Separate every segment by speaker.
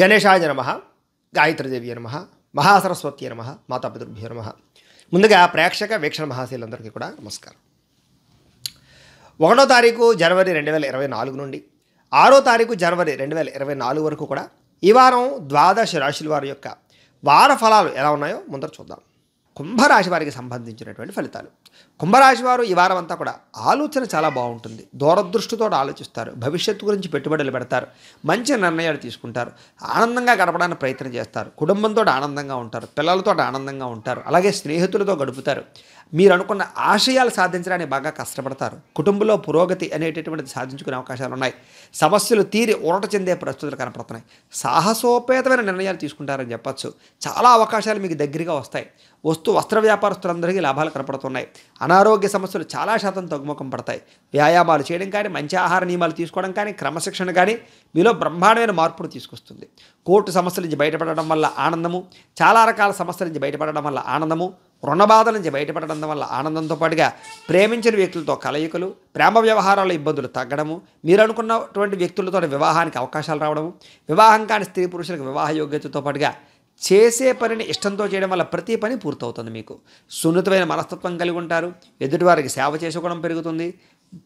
Speaker 1: గణేశాయ నమ గాయత్రిదేవి నమ మహాసరస్వతి నమ మాతాపితృభ్యో నమ. ముందుగా ప్రేక్షక వీక్షణ మహాశీలందరికీ కూడా నమస్కారం. ఒకటో తారీఖు జనవరి రెండు వేల ఇరవై నాలుగు నుండి ఆరో తారీఖు జనవరి రెండు వేల ఇరవై నాలుగు వరకు కూడా ఈ వారం ద్వాదశ రాశుల వారి యొక్క వార ఫలాలు ఎలా ఉన్నాయో ముందర చూద్దాం. కుంభరాశి వారికి సంబంధించినటువంటి ఫలితాలు. కుంభరాశి వారు ఈ వారం అంతా కూడా ఆలోచన చాలా బాగుంటుంది. దూరదృష్టితో ఆలోచిస్తారు. భవిష్యత్తు గురించి పెట్టుబడులు పెడతారు. మంచి నిర్ణయాలు తీసుకుంటారు. ఆనందంగా గడపడానికి ప్రయత్నం చేస్తారు. కుటుంబంతో ఆనందంగా ఉంటారు. పిల్లలతో ఆనందంగా ఉంటారు. అలాగే స్నేహితులతో గడుపుతారు. మీరు అనుకున్న ఆశయాలు సాధించడానికి బాగా కష్టపడతారు. కుటుంబంలో పురోగతి అనేటటువంటిది సాధించుకునే అవకాశాలు ఉన్నాయి. సమస్యలు తీరి ఊరట చెందే పరిస్థితులు కనపడుతున్నాయి. సాహసోపేతమైన నిర్ణయాలు తీసుకుంటారని చెప్పచ్చు. చాలా అవకాశాలు మీకు దగ్గరగా వస్తాయి. వస్తు వస్త్ర వ్యాపారస్తులందరికీ లాభాలు కనపడుతున్నాయి. అనారోగ్య సమస్యలు చాలా శాతం తగ్గుముఖం పడతాయి. వ్యాయామాలు చేయడం కానీ మంచి ఆహార నియమాలు తీసుకోవడం కానీ క్రమశిక్షణ కానీ మీలో బ్రహ్మాండమైన మార్పును తీసుకొస్తుంది. కోర్టు సమస్యల నుంచి బయటపడడం వల్ల ఆనందము చాలా రకాల సమస్యల నుంచి బయటపడడం వల్ల ఆనందము రుణ బాధల నుంచి బయటపడడం వల్ల ఆనందంతో పాటుగా ప్రేమించిన వ్యక్తులతో కలయికలు ప్రేమ వ్యవహారాల ఇబ్బందులు తగ్గడము మీరు అనుకున్నటువంటి వ్యక్తులతో వివాహానికి అవకాశాలు రావడము వివాహం కాని స్త్రీ పురుషులకు వివాహ యోగ్యతతో పాటుగా చేసే పనిని ఇష్టంతో చేయడం వల్ల ప్రతి పని పూర్తవుతుంది మీకు. సున్నితమైన మనస్తత్వం కలిగి ఉంటారు. ఎదుటివారికి సేవ చేసుకోవడం పెరుగుతుంది.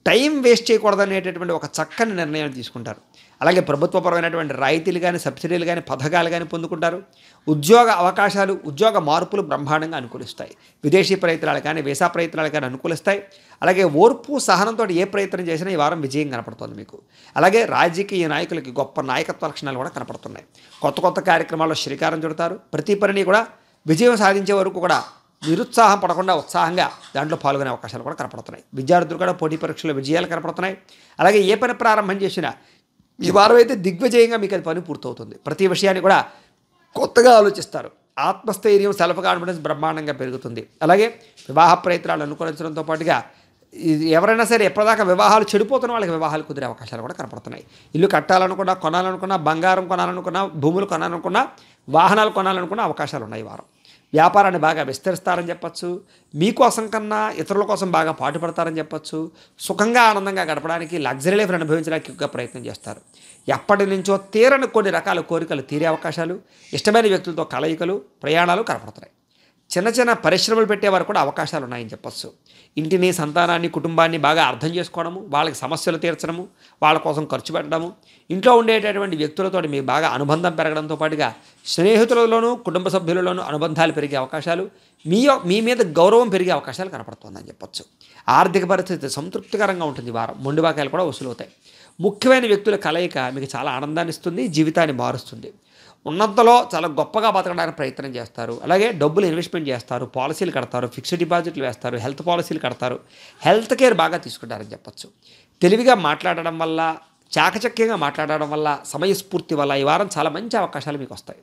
Speaker 1: టైం వేస్ట్ చేయకూడదనేటటువంటి ఒక చక్కని నిర్ణయం తీసుకుంటారు. అలాగే ప్రభుత్వపరమైనటువంటి రాయితీలు కానీ సబ్సిడీలు కానీ పథకాలు కానీ పొందుకుంటారు. ఉద్యోగ అవకాశాలు ఉద్యోగ మార్పులు బ్రహ్మాండంగా అనుకూలిస్తాయి. విదేశీ ప్రయత్నాలు కానీ వీసా ప్రయత్నాలు కానీ అనుకూలిస్తాయి. అలాగే ఓర్పు సహనంతో ఏ ప్రయత్నం చేసినా ఈ వారం విజయం కనపడుతుంది మీకు. అలాగే రాజకీయ నాయకులకి గొప్ప నాయకత్వ లక్షణాలు కూడా కనపడుతున్నాయి. కొత్త కొత్త కార్యక్రమాల్లో శ్రీకారం చుడతారు. ప్రతి పనిని కూడా విజయం సాధించే వరకు కూడా నిరుత్సాహం పడకుండా ఉత్సాహంగా దాంట్లో పాల్గొనే అవకాశాలు కూడా కనపడుతున్నాయి. విద్యార్థులు కూడా పోటీ పరీక్షలు విజయాలు కనపడుతున్నాయి. అలాగే ఏ పని ప్రారంభం చేసినా ఈ వారం అయితే దిగ్విజయంగా మీకు అది పని పూర్తవుతుంది. ప్రతి విషయాన్ని కూడా కొత్తగా ఆలోచిస్తారు. ఆత్మస్థైర్యం సెల్ఫ్ కాన్ఫిడెన్స్ బ్రహ్మాండంగా పెరుగుతుంది. అలాగే వివాహ ప్రయత్నాలు అనుకరించడంతో పాటుగా ఎవరైనా సరే ఎప్పటిదాకా వివాహాలు చెడిపోతున్న వాళ్ళకి వివాహాలు కుదిరే అవకాశాలు కూడా కనపడుతున్నాయి. ఇల్లు కట్టాలనుకున్నా కొనాలనుకున్నా బంగారం కొనాలనుకున్నా భూములు కొనాలనుకున్నా వాహనాలు కొనాలనుకున్న అవకాశాలు ఉన్నాయి వారం. వ్యాపారాన్ని బాగా విస్తరిస్తారని చెప్పచ్చు. మీకోసం కన్నా ఇతరుల కోసం బాగా పాటుపడతారని చెప్పచ్చు. సుఖంగా ఆనందంగా గడపడానికి లగ్జరీ లైఫ్ అనుభవించడానికి ఎక్కువగా ప్రయత్నం చేస్తారు. ఎప్పటి నుంచో తీరని కొన్ని రకాల కోరికలు తీరే అవకాశాలు ఇష్టమైన వ్యక్తులతో కలయికలు ప్రయాణాలు కనపడుతున్నాయి. చిన్న చిన్న పరిశ్రమలు పెట్టేవారు కూడా అవకాశాలు ఉన్నాయని చెప్పొచ్చు. ఇంటిని సంతానాన్ని కుటుంబాన్ని బాగా అర్థం చేసుకోవడము వాళ్ళకి సమస్యలు తీర్చడము వాళ్ళ కోసం ఖర్చు పెట్టడము ఇంట్లో ఉండేటటువంటి వ్యక్తులతో మీకు బాగా అనుబంధం పెరగడంతో పాటుగా స్నేహితులలోనూ కుటుంబ సభ్యులలోనూ అనుబంధాలు పెరిగే అవకాశాలు మీ మీ మీద గౌరవం పెరిగే అవకాశాలు కనపడుతుందని చెప్పొచ్చు. ఆర్థిక పరిస్థితి సంతృప్తికరంగా ఉంటుంది వారం. మొండివాకాయలు కూడా వసూలవుతాయి. ముఖ్యమైన వ్యక్తుల కలయిక మీకు చాలా ఆనందాన్ని ఇస్తుంది జీవితాన్ని మారుస్తుంది. ఉన్నంతలో చాలా గొప్పగా బతకడానికి ప్రయత్నం చేస్తారు. అలాగే డబ్బులు ఇన్వెస్ట్మెంట్ చేస్తారు పాలసీలు కడతారు ఫిక్స్డ్ డిపాజిట్లు వేస్తారు హెల్త్ పాలసీలు కడతారు. హెల్త్ కేర్ బాగా తీసుకుంటారని చెప్పచ్చు. తెలివిగా మాట్లాడడం వల్ల చాకచక్యంగా మాట్లాడడం వల్ల సమయస్ఫూర్తి వల్ల ఈ వారం చాలా మంచి అవకాశాలు మీకు వస్తాయి.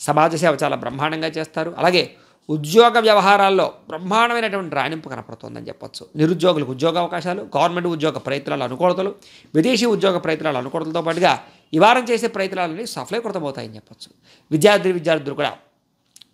Speaker 1: సమాజ సేవ చాలా బ్రహ్మాండంగా చేస్తారు. అలాగే ఉద్యోగ వ్యవహారాల్లో బ్రహ్మాండమైనటువంటి రాణింపు కనపడుతుందని చెప్పొచ్చు. నిరుద్యోగులకు ఉద్యోగ అవకాశాలు గవర్నమెంట్ ఉద్యోగ ప్రయత్నాలు అనుకూలతలు విదేశీ ఉద్యోగ ప్రయత్నాలు అనుకూలతలతో పాటుగా ఈ వారం చేసే ప్రయత్నాలన్నీ సఫలీకృతమవుతాయని చెప్పచ్చు. విద్యార్థి విద్యార్థులు కూడా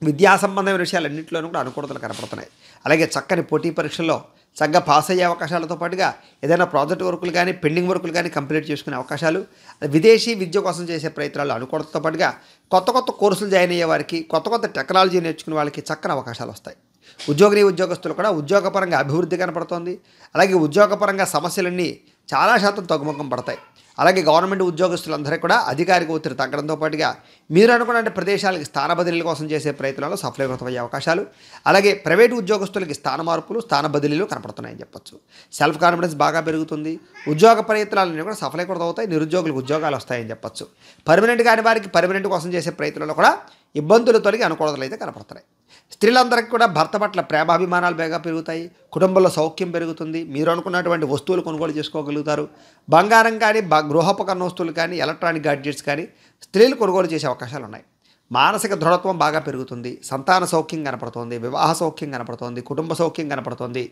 Speaker 1: విద్యా సంబంధమైన విషయాలన్నింటిలోనూ కూడా అనుకూలతలు కనపడుతున్నాయి. అలాగే చక్కని పోటీ పరీక్షల్లో చక్కగా పాస్ అయ్యే అవకాశాలతో పాటుగా ఏదైనా ప్రాజెక్ట్ వర్కులు కానీ పెండింగ్ వర్కులు కానీ కంప్లీట్ చేసుకునే అవకాశాలు విదేశీ విద్య కోసం చేసే ప్రయత్నాలు అనుకూలతతో పాటుగా కొత్త కొత్త కోర్సులు జాయిన్ అయ్యే వారికి కొత్త కొత్త టెక్నాలజీ నేర్చుకునే వాళ్ళకి చక్కని అవకాశాలు వస్తాయి. ఉద్యోగిని ఉద్యోగస్తులు కూడా ఉద్యోగపరంగా అభివృద్ధి కనపడుతోంది. అలాగే ఉద్యోగపరంగా సమస్యలన్నీ చాలా శాతం తగ్గుముఖం పడతాయి. అలాగే గవర్నమెంట్ ఉద్యోగస్తులందరికీ కూడా అధికారిక ఒత్తిడి తగ్గడంతో పాటుగా మీరు అనుకున్న ప్రదేశాలకి స్థాన బదిలీల కోసం చేసే ప్రయత్నాలు సఫలీకృతమయ్యే అవకాశాలు అలాగే ప్రైవేటు ఉద్యోగస్తులకి స్థాన మార్పులు స్థాన బదిలీలు కనపడుతున్నాయని చెప్పొచ్చు. సెల్ఫ్ కాన్ఫిడెన్స్ బాగా పెరుగుతుంది. ఉద్యోగ ప్రయత్నాలన్నీ కూడా సఫలీకృతం అవుతాయి. నిరుద్యోగులకు ఉద్యోగాలు వస్తాయని చెప్పొచ్చు. పర్మనెంట్ కాని వారికి పర్మనెంట్ కోసం చేసే ప్రయత్నంలో కూడా ఇబ్బందులు తొలగి అనుకూలతలు అయితే కనపడుతున్నాయి. స్త్రీలందరికీ కూడా భర్త పట్ల ప్రేమాభిమానాలు బాగా పెరుగుతాయి. కుటుంబంలో సౌఖ్యం పెరుగుతుంది. మీరు అనుకున్నటువంటి వస్తువులు కొనుగోలు చేసుకోగలుగుతారు. బంగారం కానీ బ- గృహోపకరణ వస్తువులు కానీ ఎలక్ట్రానిక్ గాడ్జెట్స్ కానీ స్త్రీలు కొనుగోలు చేసే అవకాశాలు ఉన్నాయి. మానసిక దృఢత్వం బాగా పెరుగుతుంది. సంతాన సౌఖ్యం కనపడుతుంది. వివాహ సౌఖ్యం కనపడుతుంది. కుటుంబ సౌఖ్యం కనపడుతుంది.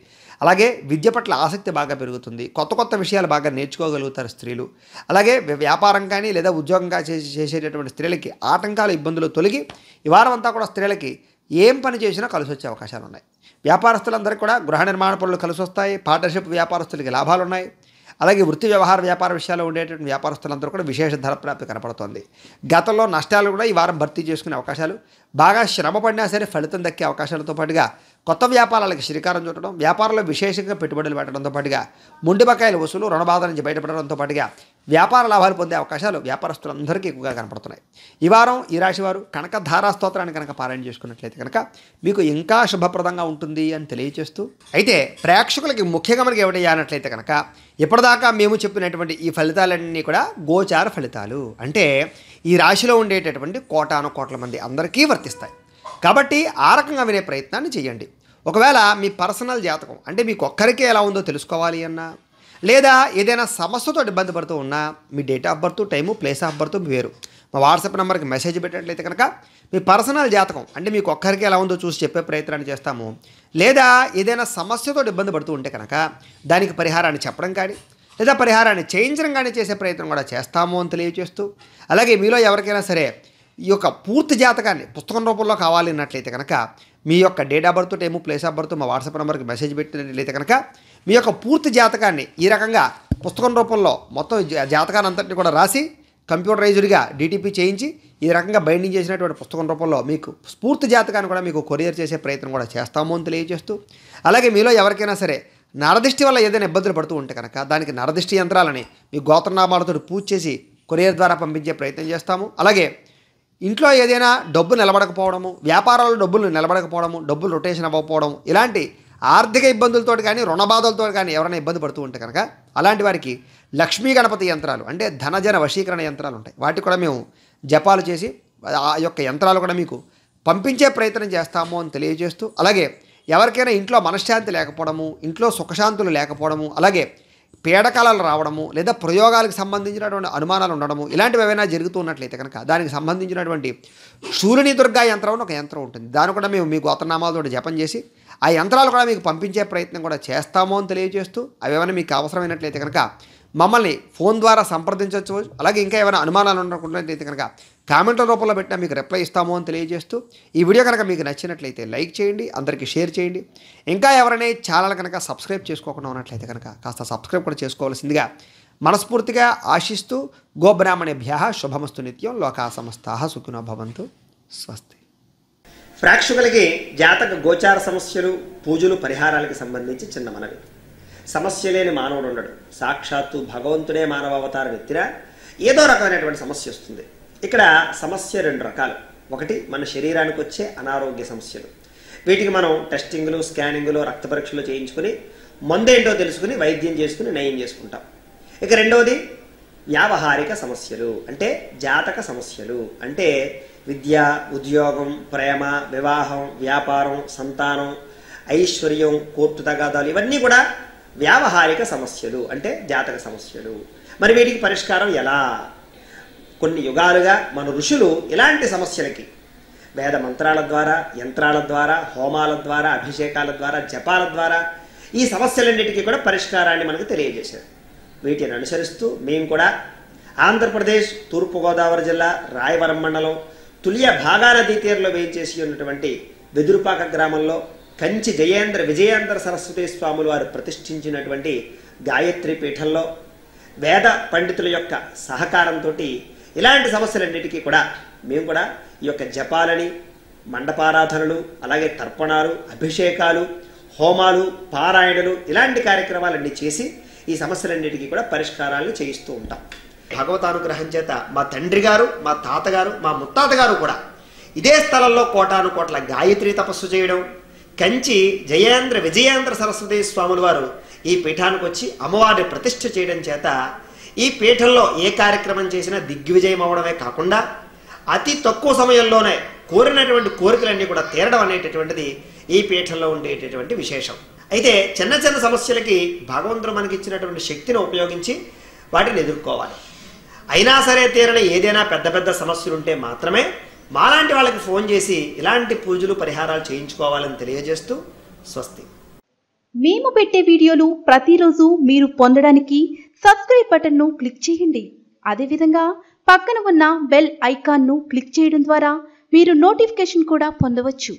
Speaker 1: అలాగే విద్య పట్ల ఆసక్తి బాగా పెరుగుతుంది. కొత్త కొత్త విషయాలు బాగా నేర్చుకోగలుగుతారు స్త్రీలు. అలాగే వ్యాపారం కానీ లేదా ఉద్యోగంగా చేసే చేసేటటువంటి స్త్రీలకి ఆటంకాలు ఇబ్బందులు తొలగి ఈ వారం అంతా కూడా స్త్రీలకి ఏం పని చేసినా కలిసి వచ్చే అవకాశాలు ఉన్నాయి. వ్యాపారస్తులందరికీ కూడా గృహ నిర్మాణ పనులు కలిసి వస్తాయి పార్ట్నర్షిప్ వ్యాపారస్తులకి లాభాలు ఉన్నాయి అలాగే వృత్తి వ్యవహార వ్యాపార విషయాల్లో ఉండేటువంటి వ్యాపారస్తులందరూ కూడా విశేష ధర ప్రాప్తి కనపడుతోంది. గతంలో నష్టాలు కూడా ఈ వారం భర్తీ చేసుకునే అవకాశాలు బాగా శ్రమ పడినా సరే ఫలితం దక్కే అవకాశాలతో పాటుగా కొత్త వ్యాపారాలకు శ్రీకారం చుట్టడం వ్యాపారంలో విశేషంగా పెట్టుబడులు పెట్టడంతో పాటుగా ముండి బకాయిల వసూలు రుణబాధ నుంచి బయటపడడంతో పాటుగా వ్యాపార లాభాలు పొందే అవకాశాలు వ్యాపారస్తులందరికీ ఎక్కువగా కనపడుతున్నాయి. ఈ వారం ఈ రాశి వారు కనక ధారా స్తోత్రాన్ని కనుక పారాయణ చేసుకున్నట్లయితే కనుక మీకు ఇంకా శుభప్రదంగా ఉంటుంది అని తెలియజేస్తూ అయితే ప్రేక్షకులకి ముఖ్యంగా మనకి ఏమిటయ్యానట్లయితే కనుక ఇప్పటిదాకా మేము చెప్పినటువంటి ఈ ఫలితాలన్నీ కూడా గోచార ఫలితాలు. అంటే ఈ రాశిలో ఉండేటటువంటి కోటాను కోట్ల మంది అందరికీ వర్తిస్తాయి. కాబట్టి ఆ రకంగా వినే ప్రయత్నాన్ని చేయండి. ఒకవేళ మీ పర్సనల్ జాతకం అంటే మీకు ఒక్కరికే ఎలా ఉందో తెలుసుకోవాలి అన్నా లేదా ఏదైనా సమస్యతో ఇబ్బంది పడుతూ ఉన్నా మీ date of birth time place of birth వేరు. మా వాట్సాప్ నెంబర్కి మెసేజ్ పెట్టినట్లయితే కనుక మీ పర్సనల్ జాతకం అంటే మీకు ఒక్కరికి ఎలా ఉందో చూసి చెప్పే ప్రయత్నాన్ని చేస్తాము. లేదా ఏదైనా సమస్యతో ఇబ్బంది పడుతూ ఉంటే కనుక దానికి పరిహారాన్ని చెప్పడం కానీ లేదా పరిహారాన్ని చేయించడం కానీ చేసే ప్రయత్నం కూడా చేస్తాము అని తెలియజేస్తూ అలాగే మీలో ఎవరికైనా సరే ఈ యొక్క పూర్తి జాతకాన్ని పుస్తకం రూపంలో కావాలి అన్నట్లయితే కనుక మీ యొక్క date of birth time place of birth మా వాట్సాప్ నెంబర్కి మెసేజ్ పెట్టినట్లయితే కనుక మీ యొక్క పూర్తి జాతకాన్ని ఈ రకంగా పుస్తకం రూపంలో మొత్తం జాతకాన్ని అంతటిని కూడా రాసి కంప్యూటరైజ్డ్గా డీటీపీ చేయించి ఈ రకంగా బైండింగ్ చేసినటువంటి పుస్తకం రూపంలో మీకు స్ఫూర్తి జాతకాన్ని కూడా మీకు కొరియర్ చేసే ప్రయత్నం కూడా చేస్తాము అని తెలియజేస్తూ అలాగే మీలో ఎవరికైనా సరే నరదిష్టి వల్ల ఏదైనా ఇబ్బందులు పడుతూ ఉంటే కనుక దానికి నరదిష్టి యంత్రాలని మీ గోత్రనామాలతో పూజ చేసి కొరియర్ ద్వారా పంపించే ప్రయత్నం చేస్తాము. అలాగే ఇంట్లో ఏదైనా డబ్బు నిలబడకపోవడము వ్యాపారాల్లో డబ్బులు నిలబడకపోవడము డబ్బులు రొటేషన్ అవ్వకపోవడం ఇలాంటి ఆర్థిక ఇబ్బందులతో కానీ రుణ బాధలతో కానీ ఎవరైనా ఇబ్బంది పడుతూ ఉంటే కనుక అలాంటి వారికి లక్ష్మీ గణపతి యంత్రాలు అంటే ధనజన వశీకరణ యంత్రాలు ఉంటాయి. వాటికి కూడా మేము జపాలు చేసి ఆ యొక్క యంత్రాలు కూడా మీకు పంపించే ప్రయత్నం చేస్తాము అని తెలియజేస్తూ అలాగే ఎవరికైనా ఇంట్లో మనశ్శాంతి లేకపోవడము ఇంట్లో సుఖశాంతులు లేకపోవడము అలాగే పీడకలాలు రావడము లేదా ప్రయోగాలకు సంబంధించినటువంటి అనుమానాలు ఉండడము ఇలాంటివి ఏమైనా జరుగుతూ ఉన్నట్లయితే కనుక దానికి సంబంధించినటువంటి శూలిని దుర్గా యంత్రం అని ఒక యంత్రం ఉంటుంది. దాన్ని కూడా మేము మీకు అతనామాలతో జపం చేసి ఆ యంత్రాలు కూడా మీకు పంపించే ప్రయత్నం కూడా చేస్తామో అని తెలియజేస్తూ అవేమైనా మీకు అవసరమైనట్లయితే కనుక మమ్మల్ని ఫోన్ ద్వారా సంప్రదించవచ్చు. అలాగే ఇంకా ఏమైనా అనుమానాలు ఉన్నట్లయితే కనుక కామెంట్ల రూపంలో పెట్టినా మీకు రిప్లై ఇస్తాము అని తెలియజేస్తూ ఈ వీడియో కనుక మీకు నచ్చినట్లయితే లైక్ చేయండి అందరికీ షేర్ చేయండి. ఇంకా ఎవరైనా ఛానల్ కనుక సబ్స్క్రైబ్ చేసుకోకుండా ఉన్నట్లయితే కనుక కాస్త సబ్స్క్రైబ్ కూడా చేసుకోవాల్సిందిగా మనస్ఫూర్తిగా ఆశిస్తూ గోబ్రాహ్మణేభ్య శుభమస్తు నిత్యం లోకా సమస్తా సుఖినో భవంతు. స్వస్తి. ప్రేక్షకులకి జాతక గోచార సమస్యలు పూజలు పరిహారాలకు సంబంధించి చిన్న మనవి. సమస్య లేని మానవుడు ఉండడు. సాక్షాత్తు భగవంతుడే మానవ అవతారం ఎత్తినా ఏదో రకమైనటువంటి సమస్య వస్తుంది. ఇక్కడ సమస్య రెండు రకాలు. ఒకటి మన శరీరానికి వచ్చే అనారోగ్య సమస్యలు. వీటికి మనం టెస్టింగ్లు స్కానింగ్లు రక్త పరీక్షలు చేయించుకుని మందేంటో తెలుసుకుని వైద్యం చేసుకుని నయం చేసుకుంటాం. ఇక రెండవది వ్యావహారిక సమస్యలు. అంటే జాతక సమస్యలు. అంటే విద్య ఉద్యోగం ప్రేమ వివాహం వ్యాపారం సంతానం ఐశ్వర్యం కోర్టు తగాదాలు ఇవన్నీ కూడా వ్యావహారిక సమస్యలు అంటే జాతక సమస్యలు. మరి వీటికి పరిష్కారం ఎలా? కొన్ని యుగాలుగా మన ఋషులు ఇలాంటి సమస్యలకి వేద మంత్రాల ద్వారా యంత్రాల ద్వారా హోమాల ద్వారా అభిషేకాల ద్వారా జపాల ద్వారా ఈ సమస్యలన్నిటికీ కూడా పరిష్కారాన్ని మనకు తెలియజేశారు. వీటిని అనుసరిస్తూ మేము కూడా ఆంధ్రప్రదేశ్ తూర్పుగోదావరి జిల్లా రాయవరం మండలం తులియ భాగా నదీ వేయించేసి ఉన్నటువంటి వెదురుపాక గ్రామంలో కంచి జయేంద్ర విజయేంద్ర సరస్వతి స్వాములు వారు ప్రతిష్ఠించినటువంటి గాయత్రి పీఠంలో వేద పండితుల యొక్క సహకారంతో ఇలాంటి సమస్యలన్నిటికీ కూడా మేము కూడా ఈ యొక్క జపాలని మండపారాధనలు అలాగే తర్పణాలు అభిషేకాలు హోమాలు పారాయణలు ఇలాంటి కార్యక్రమాలన్నీ చేసి ఈ సమస్యలన్నిటికీ కూడా పరిష్కారాలను చేయిస్తూ ఉంటాం. భగవతానుగ్రహం చేత మా తండ్రి గారు మా తాతగారు మా ముత్తాత గారు కూడా ఇదే స్థలంలో కోటాను కోట్ల గాయత్రి తపస్సు చేయడం కంచి జయేంద్ర విజయేంద్ర సరస్వతి స్వాముల వారు ఈ పీఠానికి వచ్చి అమ్మవారిని ప్రతిష్ఠ చేయడం చేత ఈ పీఠంలో ఏ కార్యక్రమం చేసినా దిగ్విజయం అవడమే కాకుండా అతి తక్కువ సమయంలోనే కోరినటువంటి కోరికలన్నీ కూడా తీరడం అనేటటువంటిది ఈ పీఠంలో ఉండేటటువంటి విశేషం. అయితే చిన్న చిన్న సమస్యలకి భగవంతుడు మనకి ఇచ్చినటువంటి శక్తిని ఉపయోగించి వాటిని ఎదుర్కోవాలి. అయినా సరే తీరని ఏదైనా పెద్ద పెద్ద సమస్యలు ఉంటే మాత్రమే మాలాంటి వాళ్ళకి ఫోన్ చేసి ఇలాంటి పూజలు పరిహారాలు చేయించుకోవాలని తెలియజేస్తూ స్వస్తి.
Speaker 2: మేము పెట్టే వీడియోలు ప్రతిరోజు మీరు పొందడానికి సబ్స్క్రైబ్ బటన్ను క్లిక్ చేయండి. అదేవిధంగా పక్కన ఉన్న బెల్ ఐకాన్ను క్లిక్ చేయడం ద్వారా మీరు నోటిఫికేషన్ కూడా పొందవచ్చు.